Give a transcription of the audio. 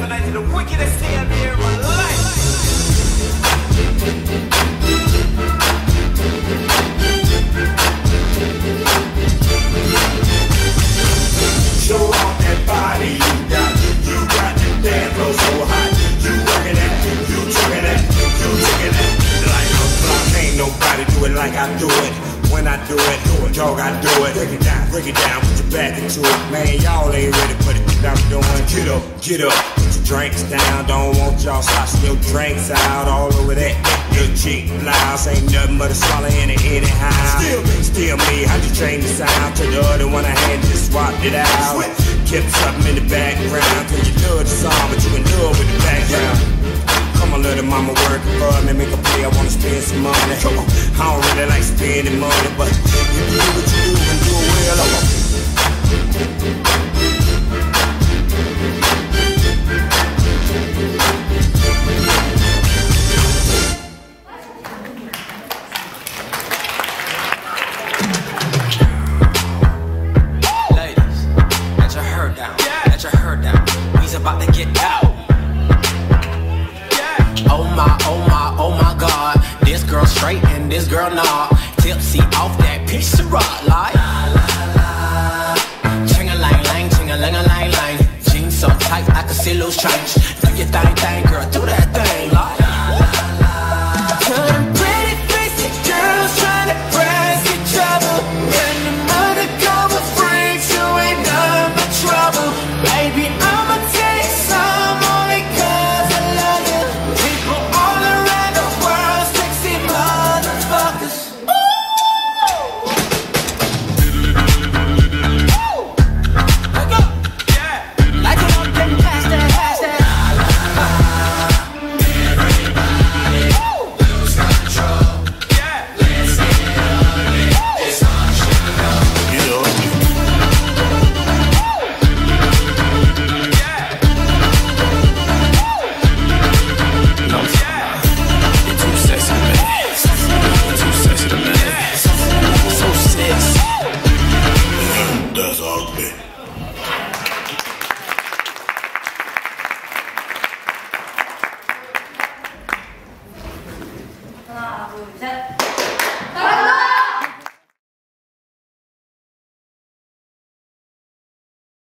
into the wickedest damn year of my life. Show off that body you got. You got flow so hot. You you you. Like a ain't nobody do it like I do it. When I do it, do it, dog, I do it. Break it down, break it down, put your back into it. Man, y'all ain't ready for the shit I'm doing. Get up, get up, put your drinks down. Don't want y'all sloshing your drinks out all over that. Your cheek blouse ain't nothing but a swallow in it anyhow. Still me, still me. How'd you change the sound to the other one I had just swapped it out? Kept something in the background. Cause you love the song, but you in love with the background. Some money. On, I don't really like spending money, but you do what you do and do it well, a Ladies, let your hair down. Let your hair down. We's about to get out. Oh my, oh my, oh my god. This girl straight and this girl nah. Tipsy off that piece of rock like. Ching a lang lang, ching a lang a lang lang. Jeans so tight I can see loose change. Do your thing, thing, girl, do that thing like.